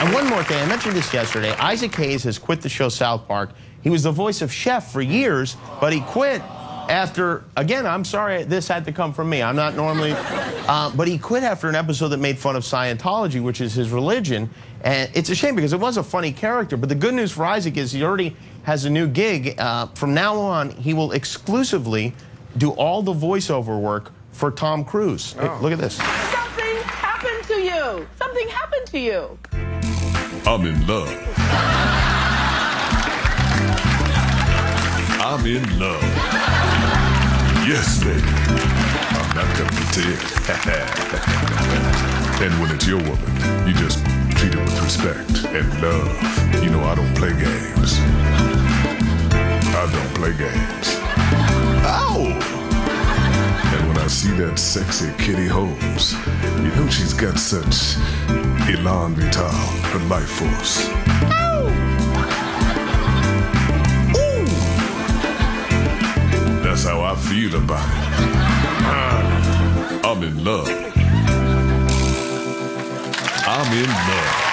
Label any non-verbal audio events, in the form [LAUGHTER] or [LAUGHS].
And one more thing, I mentioned this yesterday. Isaac Hayes has quit the show South Park. He was the voice of Chef for years, but he quit after, again, I'm sorry, this had to come from me. I'm not normally, uh, but he quit after an episode that made fun of Scientology, which is his religion. And it's a shame because it was a funny character. But the good news for Isaac is he already has a new gig. Uh, from now on, he will exclusively do all the voiceover work for Tom Cruise. Oh. Look at this. Happened to you. Something happened to you. I'm in love. I'm in love. Yes, baby. I'm not gonna pretend. [LAUGHS] and when it's your woman, you just treat her with respect and love. You know, I don't play games. I don't play games. Ow! And when I see that sexy Katie Holmes, she's got such elan vital, her life force. Ooh. That's how I feel about it. I'm in love. I'm in love.